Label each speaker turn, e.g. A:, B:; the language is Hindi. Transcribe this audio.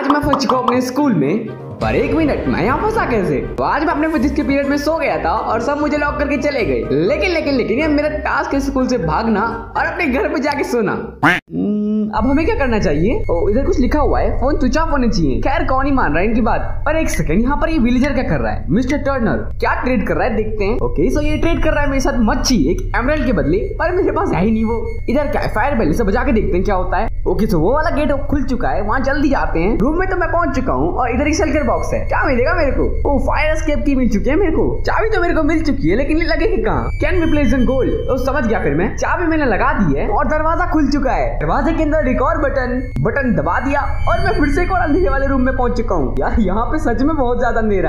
A: आज मैं फंस चुका अपने स्कूल में पर एक मिनट, मैं यहाँ फंसा कैसे? तो आज मैं अपने फिजिक्स के पीरियड में सो गया था और सब मुझे लॉक करके चले गए। लेकिन लेकिन लेकिन ये मेरा टास्क है स्कूल से भागना और अपने घर पे जाके सोना। अब हमें क्या करना चाहिए? ओ, इधर कुछ लिखा हुआ है। फ़ोन स्विच ऑफ़ होने चाहिए। खैर कौन ही मान रहा है इनकी बात। पर एक सेकंड यहाँ पर ये विलेजर क्या कर रहा है? मिस्टर टर्नर क्या ट्रेड कर रहा है? देखते हैं। ओके सो ये ट्रेड कर रहा है मेरे साथ मच्छी एक एमरल्ड के बदले। पर मेरे पास है ही नहीं वो। इधर क्या है? फायर बेल से बजा के देखते हैं क्या होता है। ओके तो वो वाला गेट खुल चुका है। वहाँ जल्दी जाते हैं। रूम में तो मैं पहुँच चुका हूँ और इधर एक सेल्कर बॉक्स है। क्या मिलेगा मेरे को? ओ फायर एस्केप की मिल चुकी है मेरे को। चाबी तो मेरे को मिल चुकी है लेकिन ये लगेगी कहाँ? Can be place in gold समझ गया फिर मैं। चाबी मैंने लगा दी है और दरवाज़ा खुल चुका है। दरवाजे के अंदर एक रिकॉर्ड बटन बटन दबा दिया और मैं फिर से एक और अंधेरे वाले रूम में पहुँच चुका हूँ। यार, यहाँ पे सच में बहुत ज़्यादा अंधेरा है।